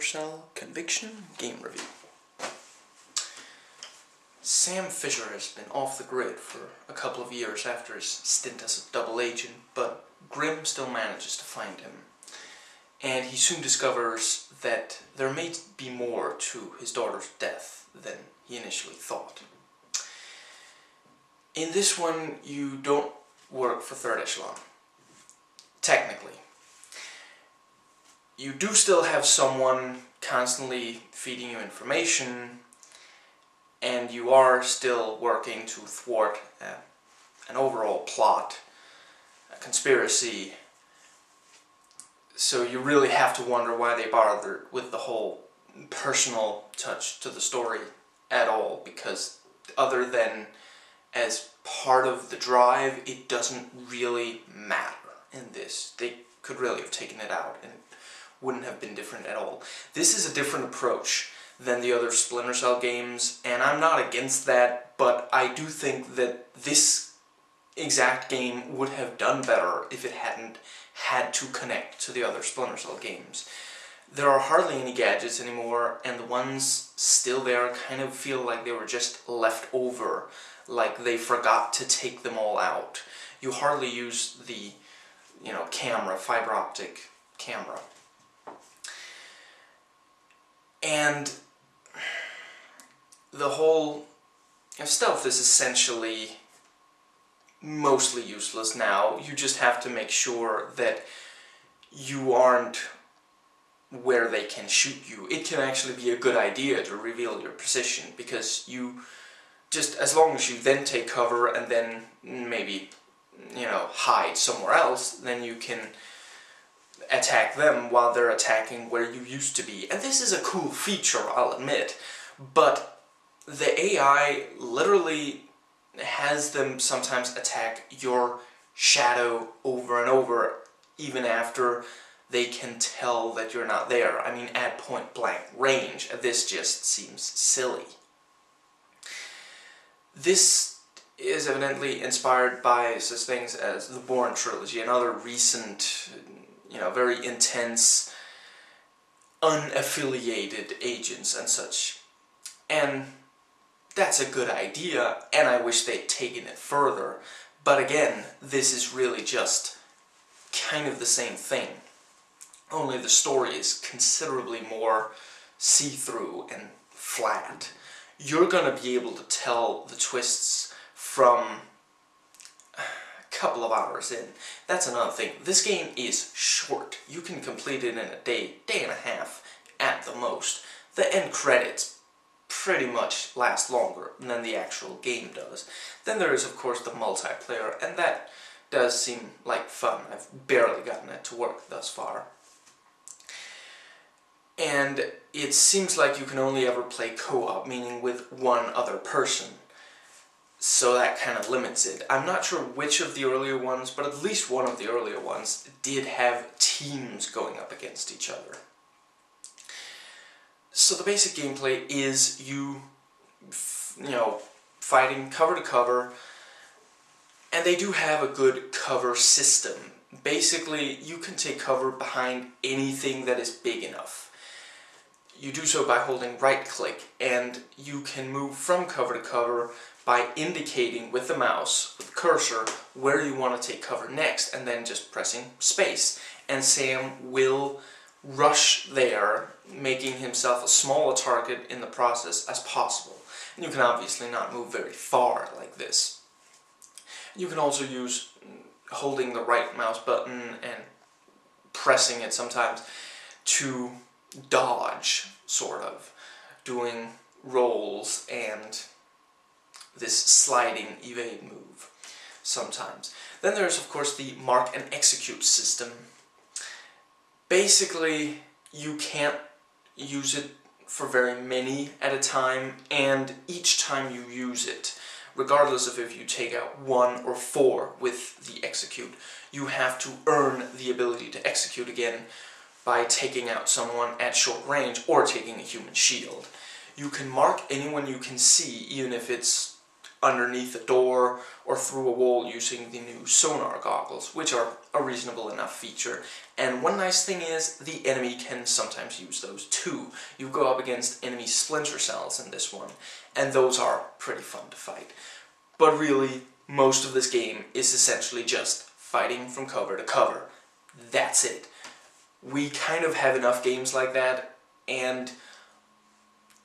Cell Conviction Game Review. Sam Fisher has been off the grid for a couple of years after his stint as a double agent, but Grimm still manages to find him. And he soon discovers that there may be more to his daughter's death than he initially thought. In this one, you don't work for Third Echelon. Technically you do still have someone constantly feeding you information and you are still working to thwart uh, an overall plot, a conspiracy. So you really have to wonder why they bothered with the whole personal touch to the story at all because other than as part of the drive, it doesn't really matter in this. They could really have taken it out and wouldn't have been different at all. This is a different approach than the other Splinter Cell games, and I'm not against that, but I do think that this exact game would have done better if it hadn't had to connect to the other Splinter Cell games. There are hardly any gadgets anymore, and the ones still there kind of feel like they were just left over, like they forgot to take them all out. You hardly use the, you know, camera, fiber optic camera. And the whole stealth is essentially mostly useless now. You just have to make sure that you aren't where they can shoot you. It can actually be a good idea to reveal your position because you just as long as you then take cover and then maybe you know hide somewhere else then you can attack them while they're attacking where you used to be. And this is a cool feature, I'll admit, but the AI literally has them sometimes attack your shadow over and over, even after they can tell that you're not there. I mean, at point blank range, this just seems silly. This is evidently inspired by such things as the Bourne trilogy and other recent you know, very intense, unaffiliated agents and such. And that's a good idea, and I wish they'd taken it further. But again, this is really just kind of the same thing. Only the story is considerably more see-through and flat. You're to be able to tell the twists from couple of hours in. That's another thing. This game is short. You can complete it in a day, day and a half at the most. The end credits pretty much last longer than the actual game does. Then there is of course the multiplayer and that does seem like fun. I've barely gotten it to work thus far. And it seems like you can only ever play co-op, meaning with one other person so that kind of limits it. I'm not sure which of the earlier ones, but at least one of the earlier ones did have teams going up against each other. So the basic gameplay is you, you know, fighting cover to cover, and they do have a good cover system. Basically, you can take cover behind anything that is big enough. You do so by holding right click, and you can move from cover to cover by indicating with the mouse, with the cursor, where you want to take cover next, and then just pressing space. And Sam will rush there, making himself as small a target in the process as possible. And you can obviously not move very far like this. You can also use holding the right mouse button and pressing it sometimes to dodge, sort of, doing rolls and this sliding evade move sometimes. Then there's of course the mark and execute system. Basically, you can't use it for very many at a time, and each time you use it, regardless of if you take out one or four with the execute, you have to earn the ability to execute again by taking out someone at short range or taking a human shield. You can mark anyone you can see, even if it's underneath a door or through a wall using the new sonar goggles, which are a reasonable enough feature. And one nice thing is, the enemy can sometimes use those too. You go up against enemy splinter cells in this one, and those are pretty fun to fight. But really, most of this game is essentially just fighting from cover to cover. That's it. We kind of have enough games like that, and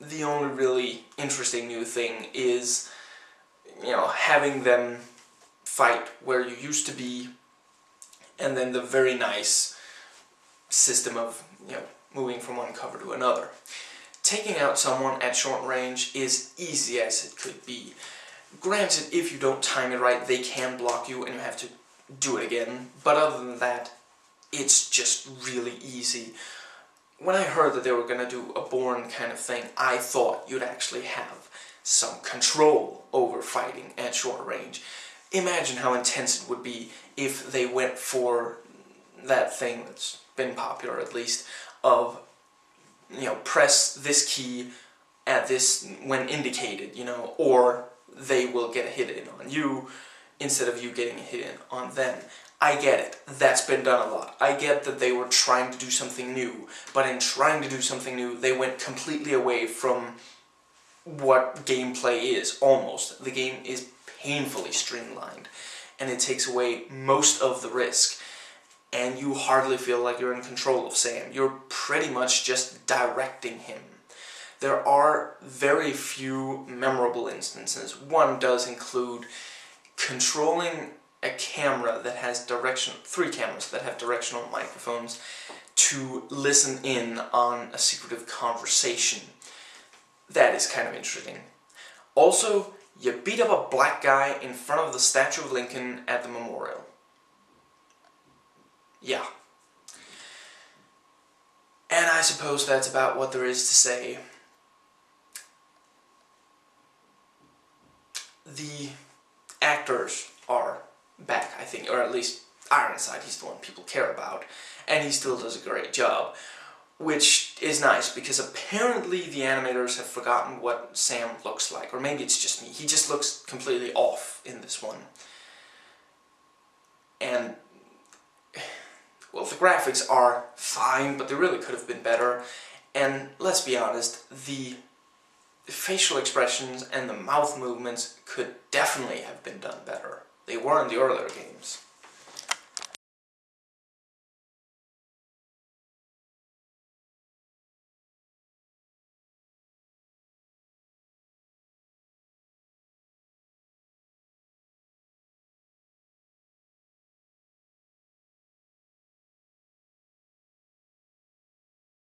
the only really interesting new thing is, you know, having them fight where you used to be, and then the very nice system of, you know, moving from one cover to another. Taking out someone at short range is easy as it could be. Granted, if you don't time it right, they can block you and you have to do it again, but other than that, it's just really easy when I heard that they were going to do a Bourne kind of thing, I thought you'd actually have some control over fighting at short range. Imagine how intense it would be if they went for that thing that's been popular at least, of, you know, press this key at this when indicated, you know, or they will get a hit in on you instead of you getting a hit in on them. I get it. That's been done a lot. I get that they were trying to do something new, but in trying to do something new, they went completely away from what gameplay is, almost. The game is painfully streamlined, and it takes away most of the risk, and you hardly feel like you're in control of Sam. You're pretty much just directing him. There are very few memorable instances. One does include controlling a camera that has direction, three cameras that have directional microphones to listen in on a secretive conversation. That is kind of interesting. Also, you beat up a black guy in front of the Statue of Lincoln at the memorial. Yeah. And I suppose that's about what there is to say. The actors are back, I think, or at least Ironside, he's the one people care about, and he still does a great job, which is nice because apparently the animators have forgotten what Sam looks like, or maybe it's just me. He just looks completely off in this one. And, well, the graphics are fine, but they really could have been better, and let's be honest, the facial expressions and the mouth movements could definitely have been done better. They were in the earlier games.